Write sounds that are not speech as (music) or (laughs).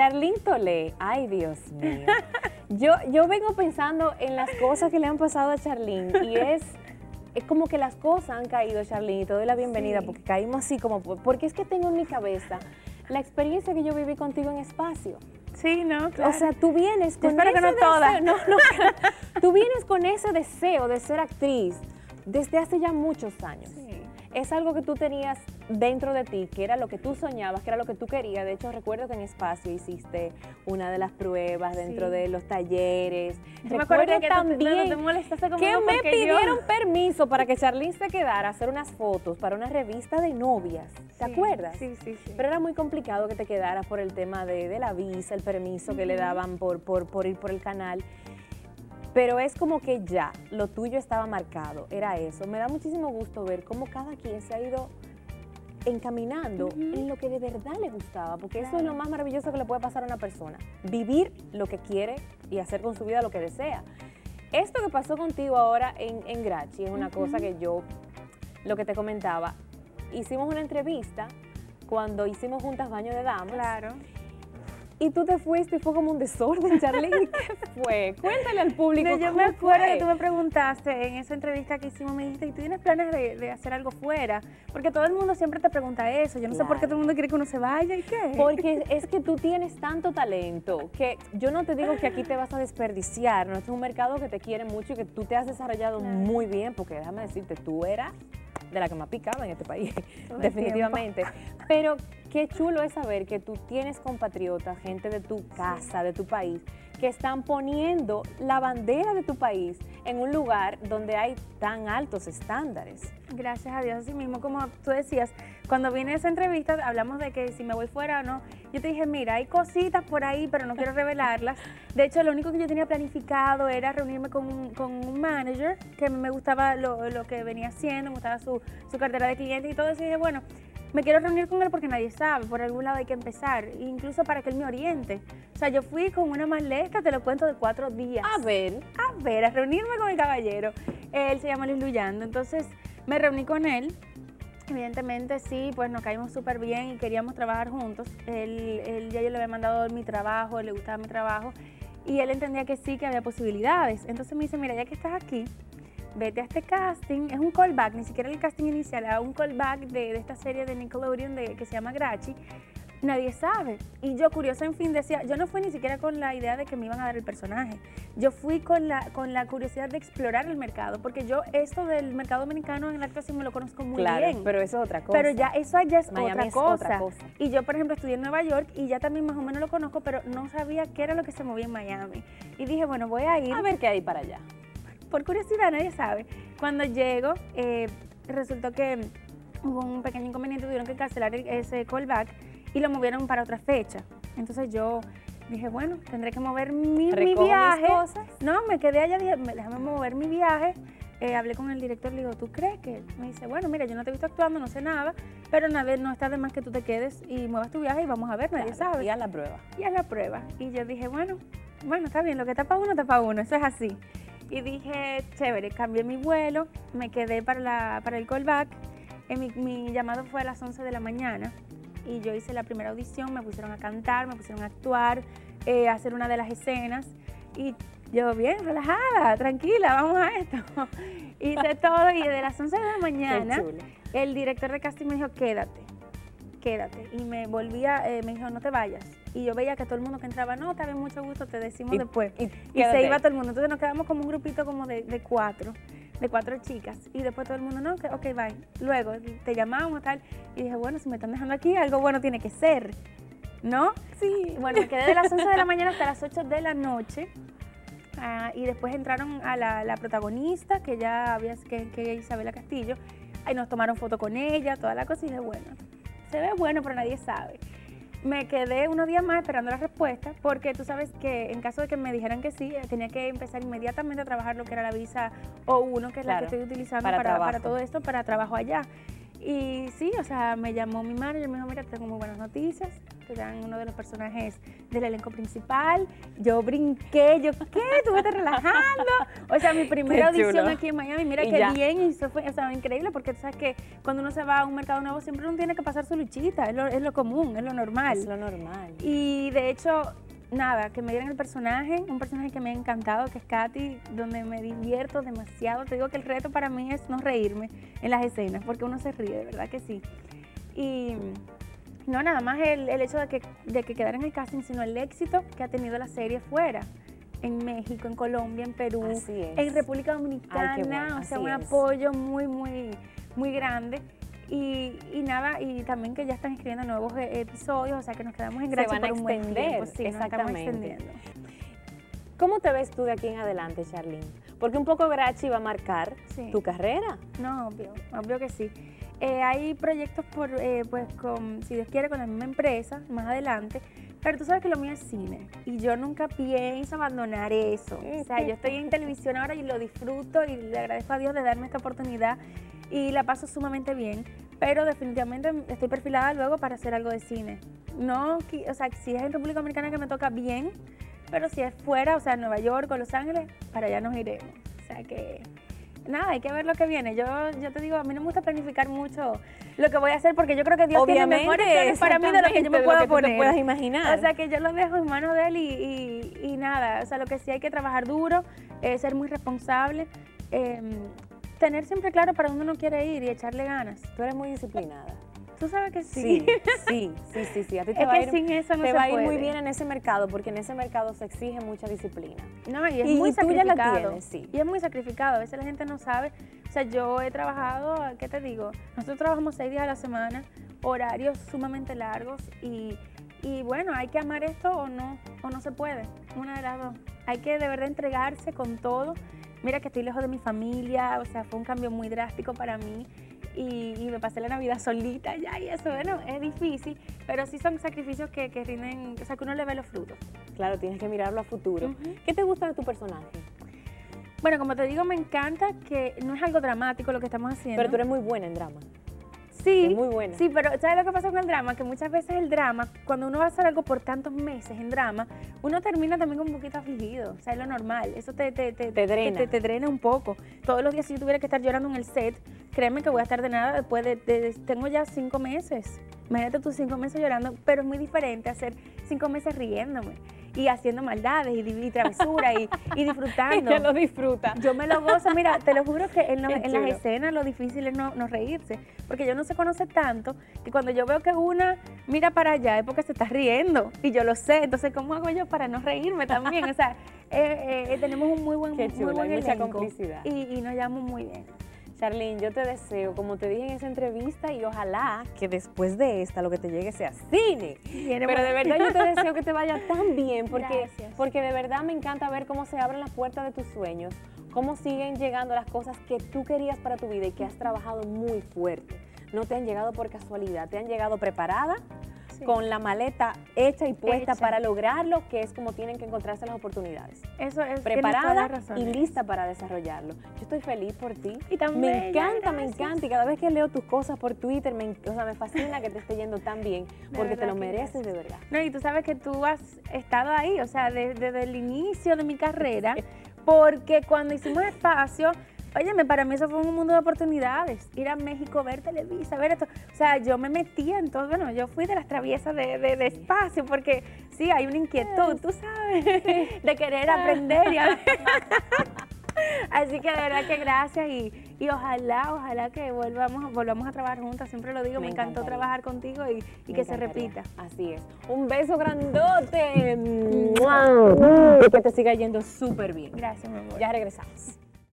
Charlene Tolé, ay Dios mío. Yo, yo vengo pensando en las cosas que le han pasado a Charlene y es, es como que las cosas han caído, Charlene, y te doy la bienvenida porque caímos así como, porque es que tengo en mi cabeza la experiencia que yo viví contigo en espacio. Sí, no, O sea, tú vienes con espero que ese no todas. no, no, (laughs) tú vienes con ese deseo de ser actriz desde hace ya muchos años. Es algo que tú tenías dentro de ti, que era lo que tú soñabas, que era lo que tú querías. De hecho, recuerdo que en Espacio hiciste una de las pruebas dentro Sí. de los talleres. Yo me acuerdo recuerdo que también no te que me yo- pidieron permiso para que Charlene se quedara a hacer unas fotos para una revista de novias. ¿Te Sí, acuerdas? Sí, sí, sí. Pero era muy complicado que te quedaras por el tema de, de la visa, el permiso que le daban por, por, por ir por el canal. Pero es como que ya, lo tuyo estaba marcado, era eso. Me da muchísimo gusto ver cómo cada quien se ha ido encaminando en lo que de verdad le gustaba, porque eso es lo más maravilloso que le puede pasar a una persona, vivir lo que quiere y hacer con su vida lo que desea. Esto que pasó contigo ahora en, en Grachi es una cosa que yo, lo que te comentaba, hicimos una entrevista cuando hicimos juntas baño de damas. Claro. Y tú te fuiste y fue como un desorden, Charlene. ¿Qué fue? Cuéntale al público. No, yo ¿cómo me acuerdo fue? que tú me preguntaste en esa entrevista que hicimos, me dijiste, ¿y tú tienes planes de, de hacer algo fuera? Porque todo el mundo siempre te pregunta eso. Yo no sé por qué todo el mundo quiere que uno se vaya y qué. Porque (laughs) es que tú tienes tanto talento que yo no te digo que aquí te vas a desperdiciar. No, este es un mercado que te quiere mucho y que tú te has desarrollado muy bien, porque déjame decirte, tú eras de la que más picaba en este país, Todo (laughs) definitivamente. Pero qué chulo es saber que tú tienes compatriotas, gente de tu casa, de tu país, que están poniendo la bandera de tu país en un lugar donde hay tan altos estándares. Gracias a Dios, así mismo como tú decías, cuando vine a esa entrevista hablamos de que si me voy fuera o no, yo te dije, mira, hay cositas por ahí, pero no quiero (laughs) revelarlas. De hecho, lo único que yo tenía planificado era reunirme con un, con un manager, que me gustaba lo, lo que venía haciendo, me gustaba su, su cartera de clientes y todo eso, y dije, bueno, me quiero reunir con él porque nadie sabe, por algún lado hay que empezar, incluso para que él me oriente. O sea, yo fui con una maleta, te lo cuento, de cuatro días A ver, a ver, a reunirme con el caballero. Él se llama Luis Luyando. Entonces me reuní con él. Evidentemente sí, pues nos caímos súper bien y queríamos trabajar juntos. Él, él ya yo le había mandado mi trabajo, le gustaba mi trabajo y él entendía que sí, que había posibilidades. Entonces me dice, mira, ya que estás aquí, vete a este casting. Es un callback, ni siquiera el casting inicial, era un callback de, de esta serie de Nickelodeon de, que se llama Grachi. Nadie sabe. Y yo, curiosa, en fin, decía, yo no fui ni siquiera con la idea de que me iban a dar el personaje. Yo fui con la, con la curiosidad de explorar el mercado, porque yo esto del mercado dominicano en la actuación me lo conozco muy claro, bien. pero eso es otra cosa. Pero ya eso allá es, Miami otra, es cosa. otra cosa. Y yo, por ejemplo, estudié en Nueva York y ya también más o menos lo conozco, pero no sabía qué era lo que se movía en Miami. Y dije, bueno, voy a ir A ver qué hay para allá. Por curiosidad, nadie sabe. Cuando llego, eh, resultó que hubo un pequeño inconveniente, tuvieron que cancelar el- ese callback y lo movieron para otra fecha. Entonces yo dije, bueno, tendré que mover mi, mi viaje. cosas. No, me quedé allá, dije, "Me- déjame mover mi viaje. Eh, hablé con el director, le digo, ¿tú crees que? Me dice, bueno, mira, yo no te he visto actuando, no sé nada, pero nada, no está de más que tú te quedes y muevas tu viaje y vamos a ver, nadie Claro, sabe Y a la prueba. y a la prueba. Y yo dije, bueno, bueno, está bien, lo que tapa uno, tapa uno, eso es así. Y dije, chévere, cambié mi vuelo, me quedé para, la, para el callback. Mi, mi llamado fue a las 11 de la mañana y yo hice la primera audición, me pusieron a cantar, me pusieron a actuar, eh, a hacer una de las escenas. Y yo, bien, relajada, tranquila, vamos a esto. (laughs) Hice todo y de las 11 de la mañana el director de casting me dijo, quédate, quédate. Y me volvía, eh, me dijo, no te vayas. Y yo veía que todo el mundo que entraba, no, está bien, mucho gusto, te decimos Y- después. y Y, se iba todo el mundo. Entonces nos quedamos como un grupito como de, de cuatro, de cuatro chicas. Y después todo el mundo, no, que- ok, bye. Luego te llamamos, tal. Y dije, bueno, si me están dejando aquí, algo bueno tiene que ser. ¿No? Sí. Bueno, me quedé de las 11 de la mañana hasta las 8 de la noche. Ah, y después entraron a la, la protagonista, que ya había, que, que Isabela Castillo. Ahí nos tomaron foto con ella, toda la cosa. Y dije, bueno, se ve bueno, pero nadie sabe. Me quedé unos días más esperando la respuesta, porque tú sabes que en caso de que me dijeran que sí, eh, tenía que empezar inmediatamente a trabajar lo que era la visa O1, que es la que estoy utilizando para para, para trabajo. todo esto, para trabajo allá. Y sí, o sea, me llamó mi manager, me dijo, mira, tengo muy buenas noticias, eran uno de los personajes del elenco principal. Yo brinqué, yo, ¿qué? Tú me estás relajando. O sea, mi (laughs) primera audición aquí en Miami, mira qué bien, y eso fue, o sea, increíble, porque tú sabes que cuando uno se va a un mercado nuevo siempre uno tiene que pasar su luchita, es lo, es lo común, es lo normal. Es lo normal. Y de hecho, nada, que me dieran el personaje, un personaje que me ha encantado, que es Katy, donde me divierto demasiado. Te digo que el reto para mí es no reírme en las escenas, porque uno se ríe, de verdad que sí. Y no nada más el, hecho de que, de que quedara en el casting, sino el éxito que ha tenido la serie fuera. En México, en Colombia, en Perú, en República Dominicana, o sea, un apoyo muy, muy, muy grande. Y, nada, y también que ya están escribiendo nuevos e, episodios, o sea que nos quedamos en gracia por un buen tiempo. Sí, Exactamente. ¿Cómo te ves tú de aquí en adelante, Charlene? Porque un poco Grachi va a marcar tu carrera. No, obvio, obvio que sí. Eh, hay proyectos por, eh, pues, con, si Dios quiere, con la misma empresa más adelante, pero tú sabes que lo mío es cine y yo nunca pienso abandonar eso. O sea, yo estoy en televisión ahora y lo disfruto y le agradezco a Dios de darme esta oportunidad y la paso sumamente bien, pero definitivamente estoy perfilada luego para hacer algo de cine. No, o sea, si es en República Dominicana que me toca bien, pero si es fuera, o sea, Nueva York o Los Ángeles, para allá nos iremos. O sea que nada, hay que ver lo que viene. Yo, yo te digo, a mí no me gusta planificar mucho lo que voy a hacer porque yo creo que Dios tiene mejores planes para mí de lo que yo me puedo poner. puedas imaginar. O sea, que yo lo dejo en manos de él y, y, nada. O sea, lo que sí hay que trabajar duro, eh, ser muy responsable. Eh, tener siempre claro para dónde uno quiere ir y echarle ganas. Tú eres muy disciplinada. Tú sabes que sí. (laughs) Sí, sí, sí, sí. A ti te va, a ir, sin eso no te va a ir muy bien en ese mercado porque en ese mercado se exige mucha disciplina. No, y es muy sacrificado. sí. Y es muy sacrificado. A veces la gente no sabe. O sea, yo he trabajado, ¿qué te digo? Nosotros trabajamos seis días a la semana, horarios sumamente largos y, y bueno, hay que amar esto o no, o no se puede. Una de las dos. Hay que de verdad entregarse con todo mira que estoy lejos de mi familia, o sea, fue un cambio muy drástico para mí y, me pasé la Navidad solita ya y eso, bueno, es difícil, pero sí son sacrificios que, que rinden, o sea, que uno le ve los frutos. Claro, tienes que mirarlo a futuro. ¿Qué te gusta de tu personaje? Bueno, como te digo, me encanta que no es algo dramático lo que estamos haciendo. Pero tú eres muy buena en drama. Sí, muy buena. Sí, pero ¿sabes lo que pasa con el drama? Que muchas veces el drama, cuando uno va a hacer algo por tantos meses en drama, uno termina también un poquito afligido. O sea, es lo normal. Eso te, te, te, drena. Te, drena un poco. Todos los días, si yo tuviera que estar llorando en el set, créeme que voy a estar de nada después de. tengo ya cinco meses. Imagínate tus cinco meses llorando, pero es muy diferente hacer cinco meses riéndome y haciendo maldades y, y travesura y, y, (laughs) disfrutando. Ella lo disfruta. Yo me lo gozo. Mira, te lo juro que en, (laughs) las escenas lo difícil es no, reírse, porque yo no se conoce tanto que cuando yo veo que una mira para allá es porque se está riendo y yo lo sé. Entonces, ¿cómo hago yo para no reírme también? O sea, (laughs) eh, eh, tenemos un muy buen, muy buen elenco y, y nos llevamos muy bien. Charlene, yo te deseo, como te dije en esa entrevista, y ojalá que después de esta lo que te llegue sea cine. Pero de verdad yo te (laughs) deseo que te vaya tan bien, porque, porque de verdad me encanta ver cómo se abren las puertas de tus sueños, cómo siguen llegando las cosas que tú querías para tu vida y que has trabajado muy fuerte. No te han llegado por casualidad, te han llegado preparada con la maleta hecha y puesta para lograrlo, que es como tienen que encontrarse las oportunidades. Eso es preparada y lista para desarrollarlo. Yo estoy feliz por ti. Y también me encanta, me encanta y cada vez que leo tus cosas por Twitter, me, o sea, me fascina que te esté yendo tan bien, porque te lo mereces de verdad. No, y tú sabes que tú has estado ahí, o sea, desde el inicio de mi carrera, porque cuando hicimos espacio Óyeme, para mí eso fue un mundo de oportunidades. Ir a México, ver Televisa, ver esto. O sea, yo me metía en todo. Bueno, yo fui de las traviesas de, de, espacio porque sí, hay una inquietud, tú sabes, (laughs) de querer aprender. (laughs) (laughs) Así que de verdad que gracias y, y, ojalá, ojalá que volvamos, volvamos a trabajar juntas. Siempre lo digo, me, encantó trabajar contigo y, y que se repita. Así es. Un beso grandote. Y que te siga yendo súper bien. Gracias, mi amor. Ya regresamos.